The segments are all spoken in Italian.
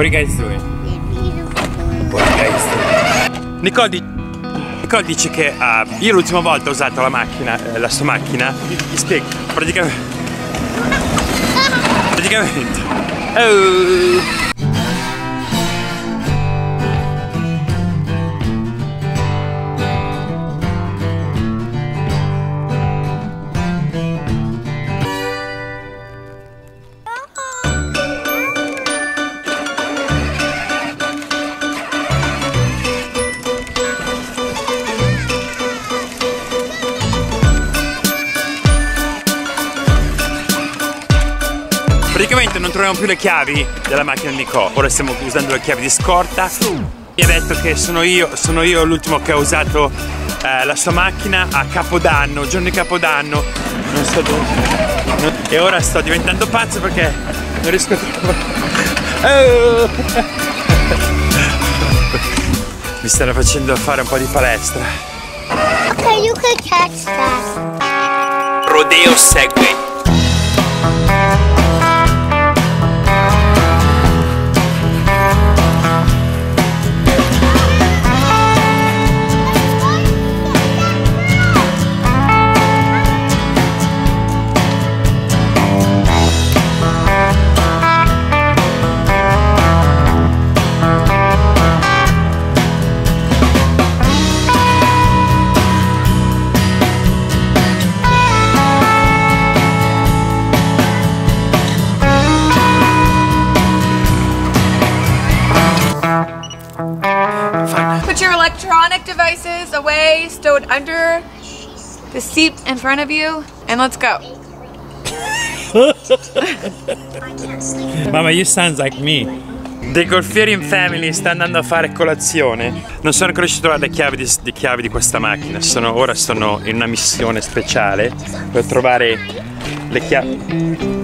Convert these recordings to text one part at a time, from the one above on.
What are you guys? Nicole, di- Nicole dice che ah, io l'ultima volta ho usato la macchina, eh, la sua macchina, ti spiego, praticamente... Praticamente... Oh. Troviamo più le chiavi della macchina di Nico, ora stiamo usando le chiavi di scorta. Mi ha detto che sono io, sono io l'ultimo che ha usato eh, la sua macchina a Capodanno, giorno di Capodanno. Non so dove. non- E ora sto diventando pazzo perché non riesco a trovare. Oh! Mi stanno facendo fare un po' di palestra. Okay, you could catch that. Rodeo Segway. Put your electronic devices away, stowed under the seat in front of you, and let's go. Mamma, you sounds like me. The Golfieri in Family sta andando a fare colazione. Non sono ancora riuscito a trovare le chiavi di, di chiavi di questa macchina. Sono, ora sono in una missione speciale per trovare le chiavi.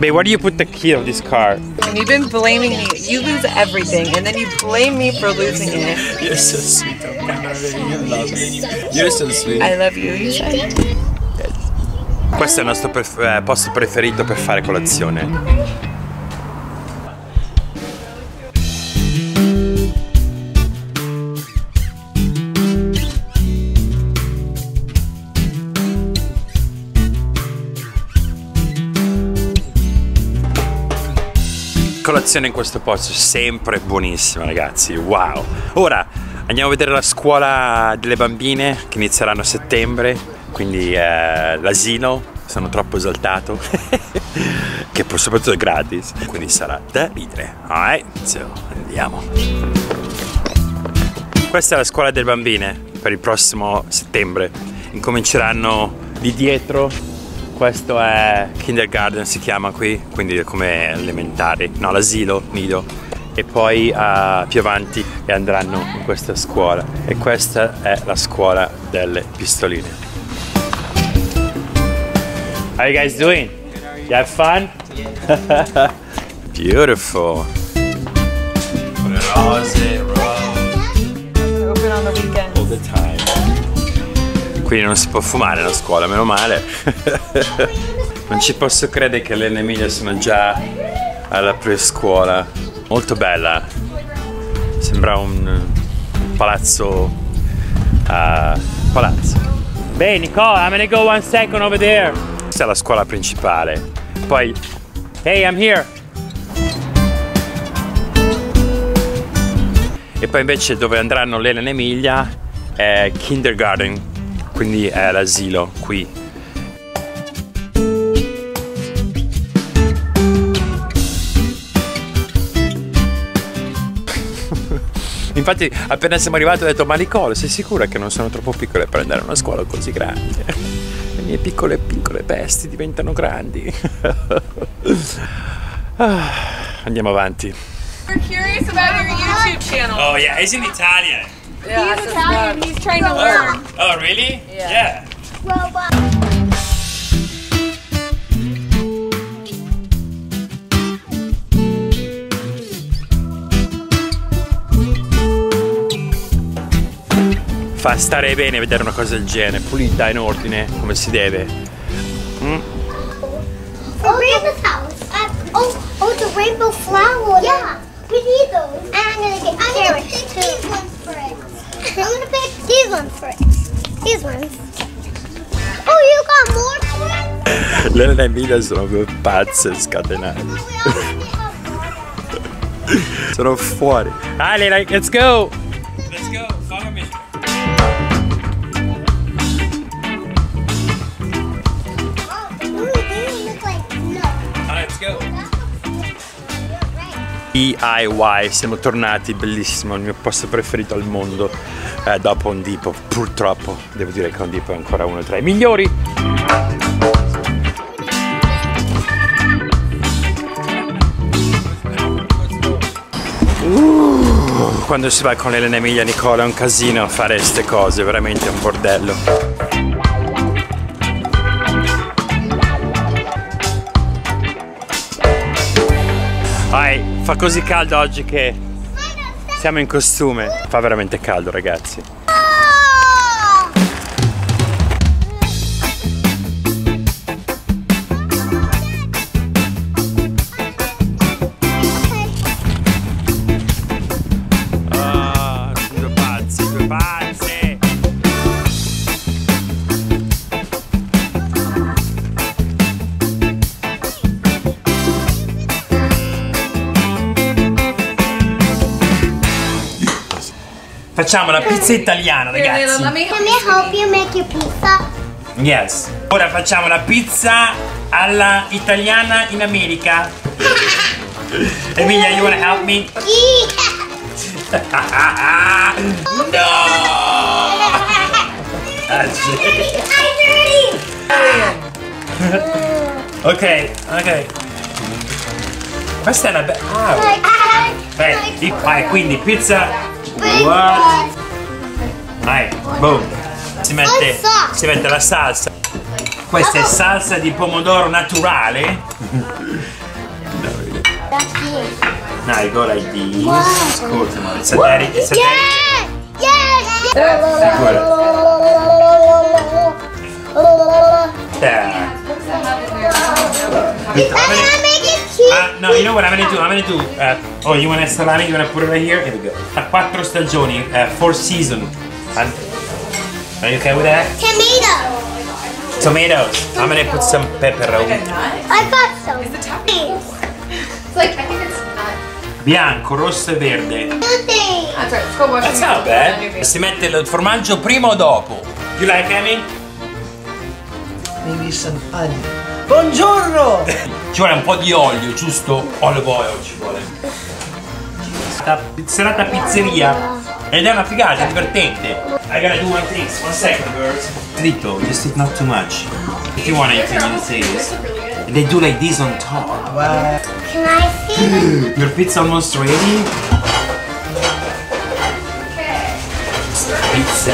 Babe, where do you put the key of this car? And you've been blaming me. You lose everything, and then you blame me for losing it. You're so sweet on camera. You love me. You're so sweet. I love you, you said. Questo è il nostro pref- eh, posto preferito per fare colazione. Colazione in questo posto è sempre buonissima ragazzi, wow! Ora andiamo a vedere la scuola delle bambine che inizieranno a settembre, quindi eh, l'asilo, sono troppo esaltato, che poi soprattutto è gratis, quindi sarà da ridere. Alright, so andiamo. Questa è la scuola delle bambine per il prossimo settembre, incominceranno di dietro questo è kindergarten si chiama qui, quindi come elementari, no l'asilo, nido. E poi eh, più avanti andranno in questa scuola. E questa è la scuola delle pistoline. How you guys doing? You have fun? Beautiful. Rose. Quindi non si può fumare a scuola, meno male. non ci posso credere che le Emilia sono già alla prescuola. Molto bella. Sembra un, un palazzo. uh, palazzo. Beh, Nicole, I'm gonna go one second over there. Questa è la scuola principale. Poi, hey, I'm here. E poi invece dove andranno Lena e Emilia è kindergarten, quindi è l'asilo qui. Infatti appena siamo arrivati ho detto ma Nicole sei sicura che non sono troppo piccole per andare a una scuola così grande? Le mie piccole piccole bestie diventano grandi. Ah, Andiamo avanti. We're curious about your YouTube channel. Oh yeah, it's in Italian. Yeah, He's Italian. He's trying to learn. Oh really? Yeah. Well, but Fa stare bene vedere una cosa del genere, pulita, in ordine, come si deve. Sabrina's house. Uh, oh, oh, the rainbow flower. Yeah, we need those. Le Emilia sono due pazze scatenate. sono fuori. Ale, like, let's go! Let's go, follow me. DIY, siamo tornati, bellissimo, il mio posto preferito al mondo eh, dopo Home Depot. Purtroppo devo dire che Home Depot è ancora uno tra i migliori. Quando si va con Elena Emilia Nicola è un casino fare queste cose, veramente un bordello. Vai, fa così caldo oggi che siamo in costume. Fa veramente caldo, ragazzi. Facciamo la pizza italiana, ragazzi. let me Can we help you make your pizza? Yes. Ora facciamo la pizza alla italiana in America. Emilia, you wanna help me? No! Ah. Ok, ok. Questa è una bella. Ah, beh, quindi pizza. What? Vai, boom. Si mette, si mette la salsa. Questa è salsa di pomodoro naturale. No, I go like this. Scusa, ma it's a daddy, it's a daddy. Yeah. Yeah. Yeah. I'm gonna make it cute. Uh, no, you know what I'm gonna do? I'm gonna do. Uh, oh, you want a salami? You wanna put it right here? Here we go. A quattro stagioni, uh, four season. And- Are you okay with that? Tomato. Tomatoes. I'm gonna put some pepperoni. I got some. Is it tough? Things. It's like, I think it's not. Bianco, rosso e verde. That's right, let's go wash That's not bad. Si mette il formaggio prima o dopo? You like Amy? Maybe some onion. Buongiorno! Ci vuole un po' di olio, giusto? Olive oil ci vuole. Serata- pizzeria. Ed è una figata, è divertente. I gotta do one thing. One second, girls. Dritto, just eat not too much. If you wanna, you can use this. They do like this on top. Wow. Can I see? Your pizza almost ready? Pizza.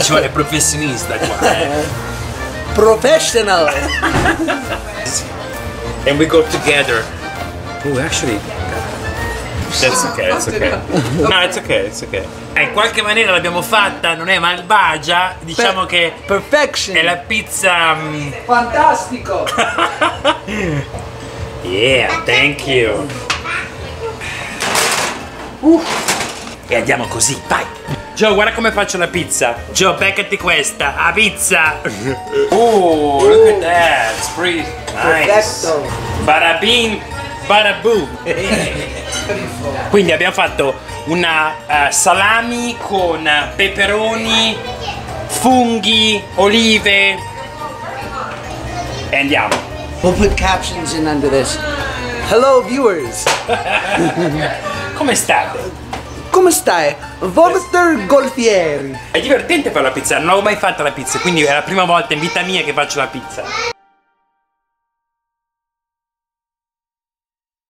Ci vuole professionista qua, eh. Professional! and we go together. Oh, actually, that's okay, it's okay. No, it's okay, it's okay. Eh, In qualche maniera l'abbiamo fatta, non è malvagia, diciamo che Perfection! è la pizza. mm, Fantastico! Yeah, thank you. E andiamo così, vai. Joe, guarda come faccio la pizza. Joe, beccati questa, a pizza. Oh, look at that. It's pretty nice. Perfetto! Bada bing, bada. Quindi abbiamo fatto una eh, salami con peperoni, funghi, olive. E andiamo. We'll put captions in under this. Hello viewers! Come state? Come stai? Walter Golfieri! È divertente fare la pizza, non avevo mai fatto la pizza, quindi è la prima volta in vita mia che faccio la pizza.